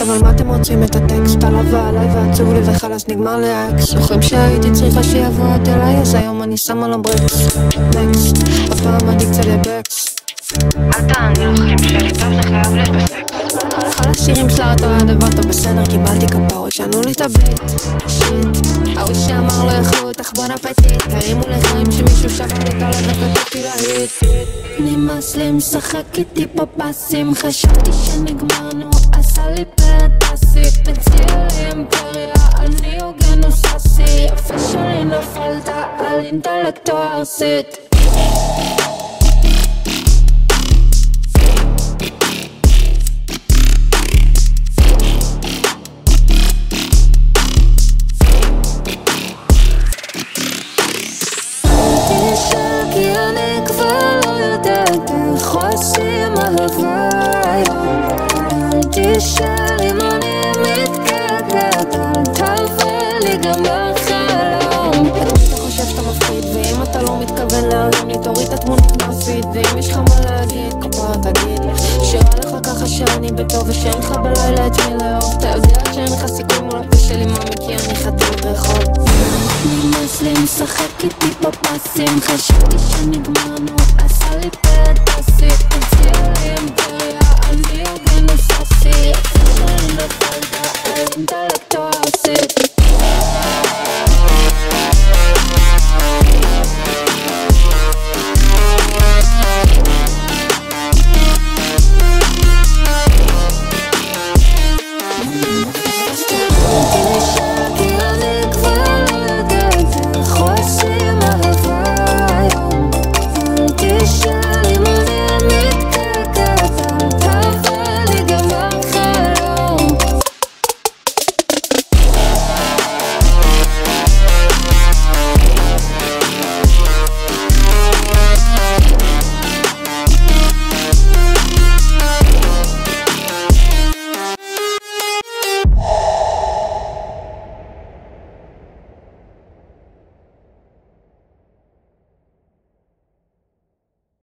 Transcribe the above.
טקסט אבל מה אתם רוצים? את הטקסט? עליו עליי ועצוב לי וחלאס נגמר לאקס זוכרים שהייתי צריכה שיבוא את אליי? אז היום אני שם על הברקס נקסט הפעם אני קצת יבקס אל תעני לחיים שלי, טוב זה חייב להיות בסקס. על השירים שלה אתה הדבר טוב בסדר קיבלתי כפרות שנו לי את הביט. שיט ההוא שאמר לא יכלו תחבון אפטית תרימו לחיים שמישהו שבר לי את הלב וכתבתי להיט? נמאס לי משחק איתי פפסים חשבתי שנגמרנו עשה לי פרדסי תציע לי אימפריה אני הוגן וססי. יפה שלי נפלת על אינטלקטואר סיט תשאל ואם יש לך מה להגיד כפרה תגיד. שרע לך ככה שאני בטוב ושאין לך בלילה את מי לאהוב אתה יודע שאין לך סיכוי מול הפה שלי מאמי כי אני חתול רחוב נמאס לי משחק איתי בפסים חשבתי שנגמרנו עשה לי תציע